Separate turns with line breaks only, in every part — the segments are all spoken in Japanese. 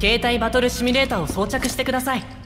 携帯バトルシミュレーターを装着してください。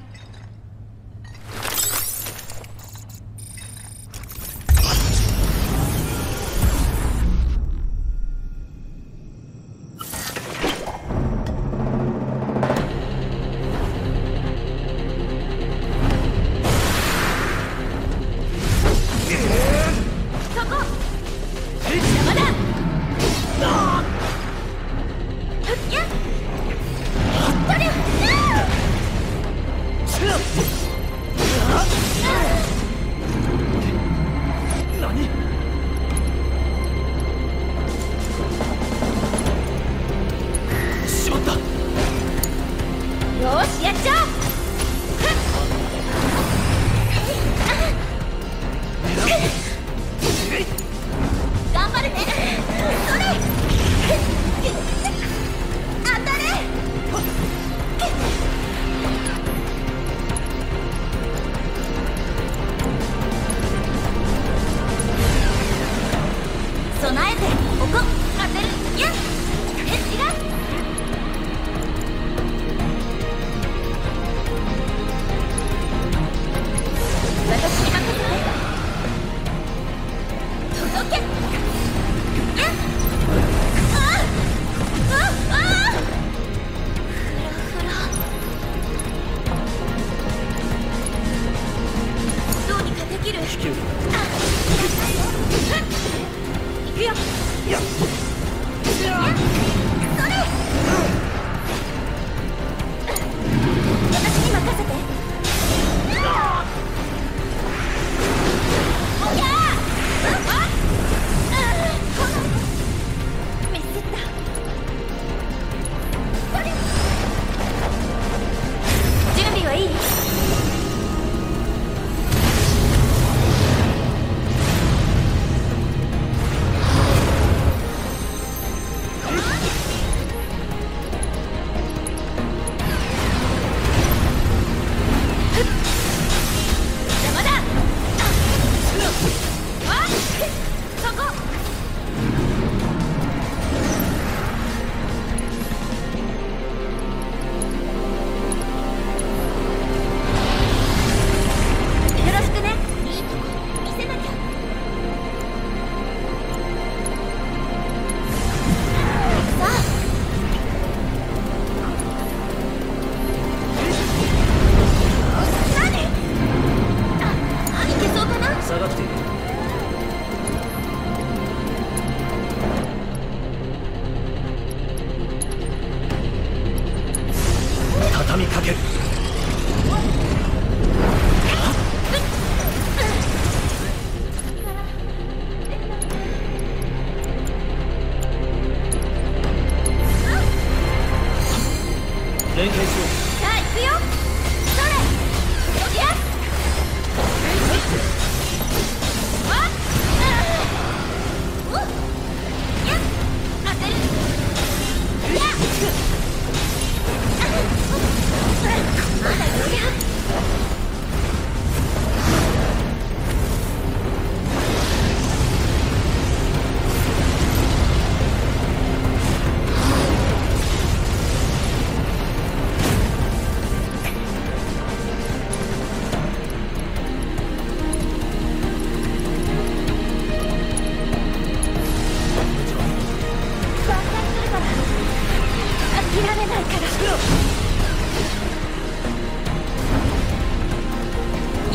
諦めないから。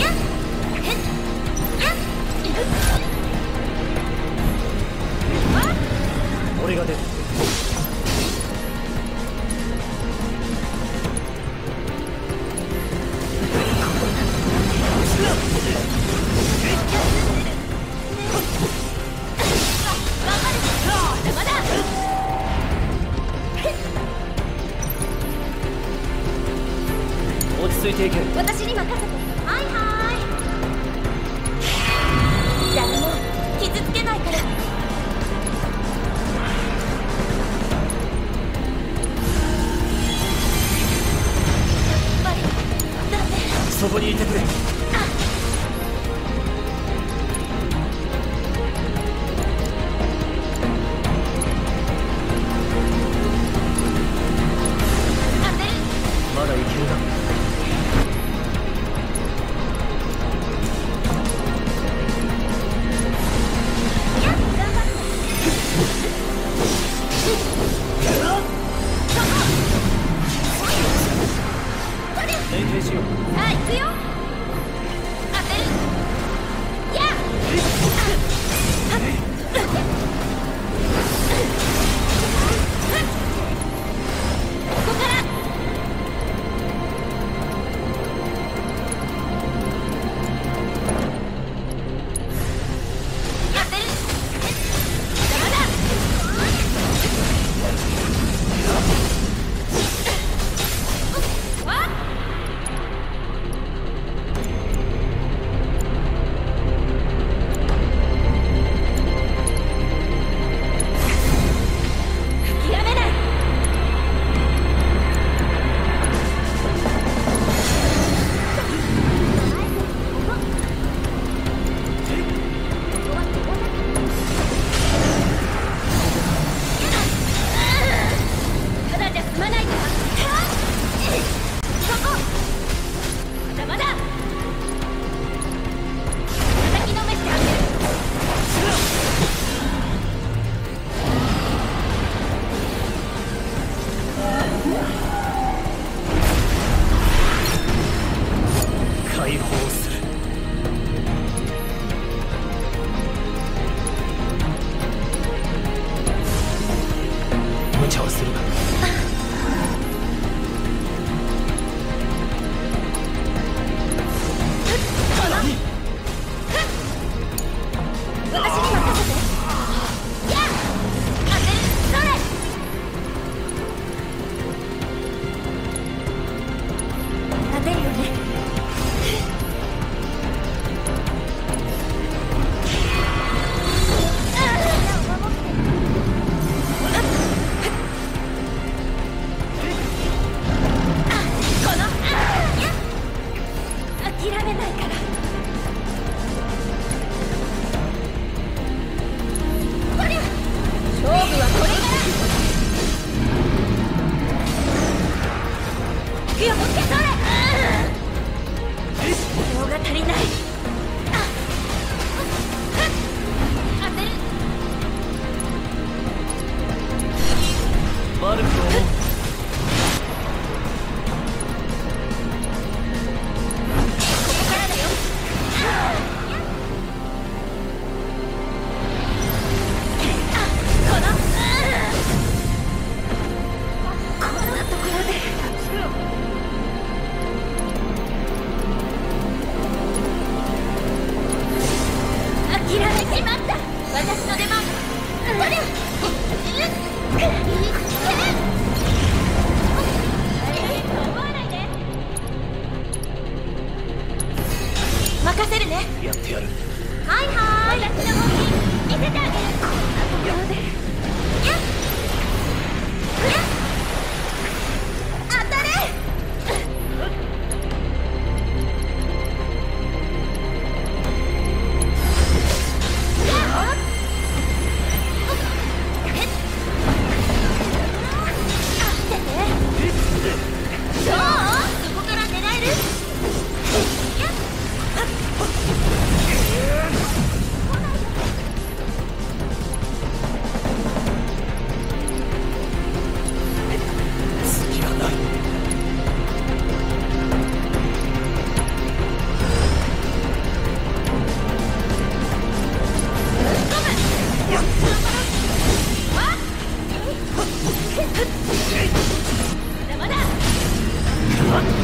やっ。落ち着いていけ。私に任せ
て。
はいはい。誰も傷つけないから。やっぱり。そこ
にい
て
く
れ。まだまだ。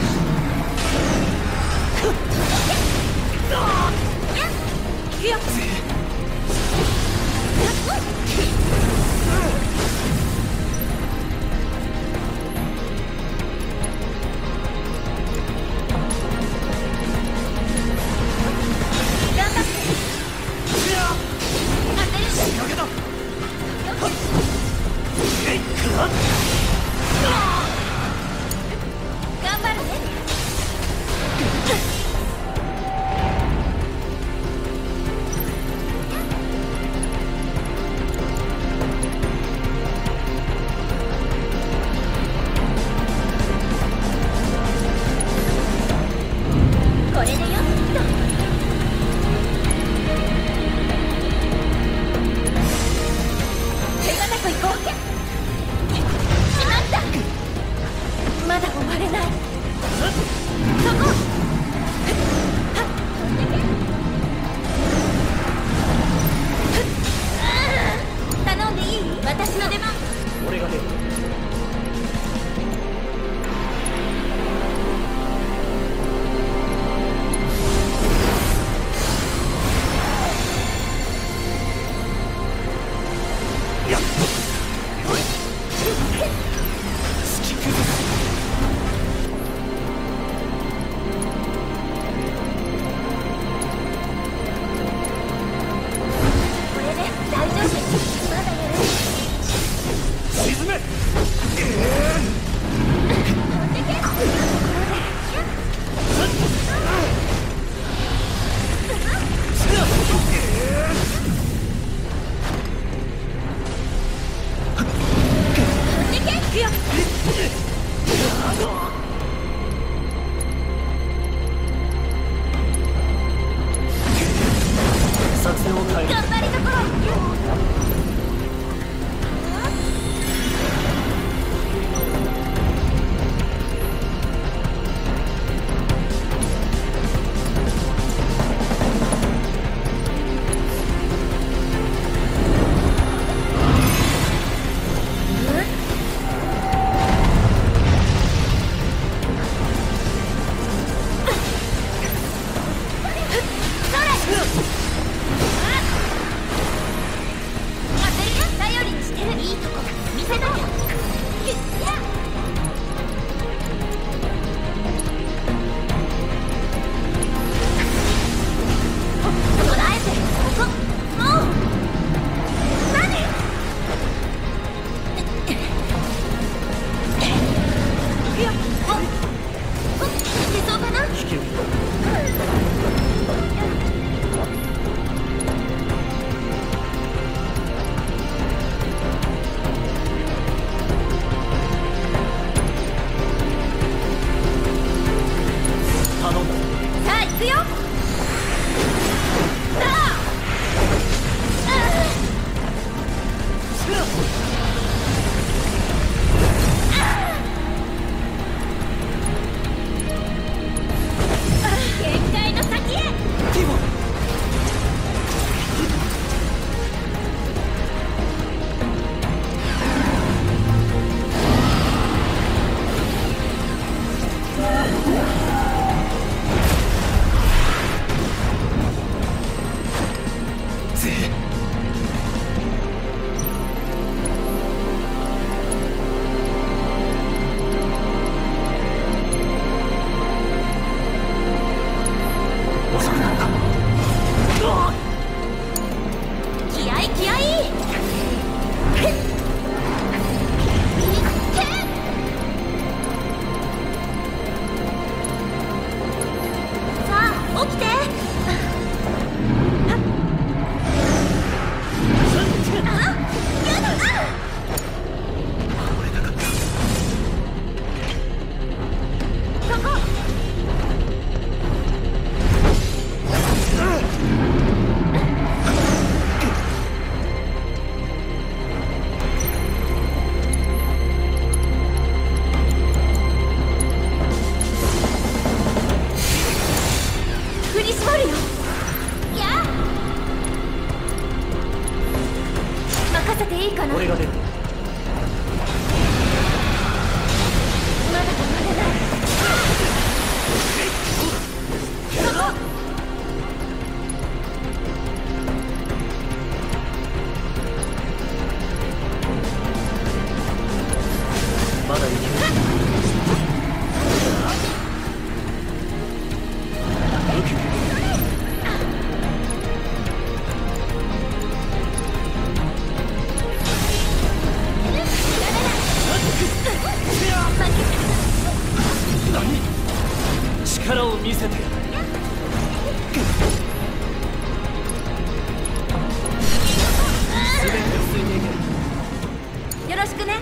しくね。や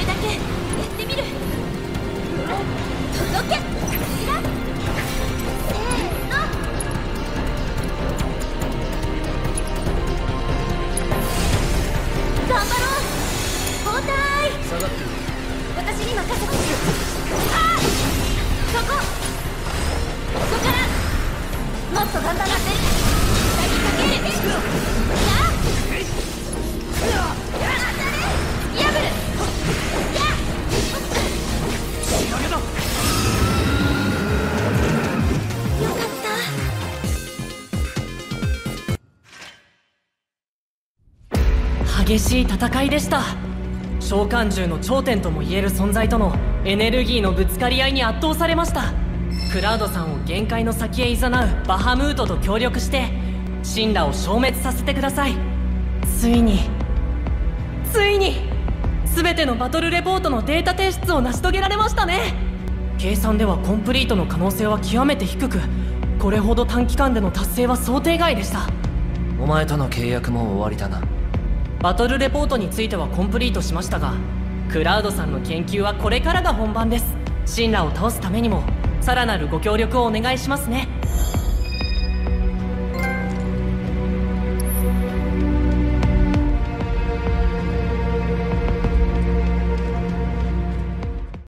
るだけやってみる。届け。
激しい戦いでした。召喚獣の頂点ともいえる存在とのエネルギーのぶつかり合いに圧倒されました。クラウドさんを限界の先へ誘うバハムートと協力して神羅を消滅させてください。ついについに全てのバトルレポートのデータ提出を成し遂げられましたね。計算ではコンプリートの可能性は極めて低くこれほど短期間での達成は想定外でした。
お前との契約も終わりだな。
バトルレポートについてはコンプリートしましたがクラウドさんの研究はこれからが本番です。神羅を倒すためにもさらなるご協力をお願いしますね。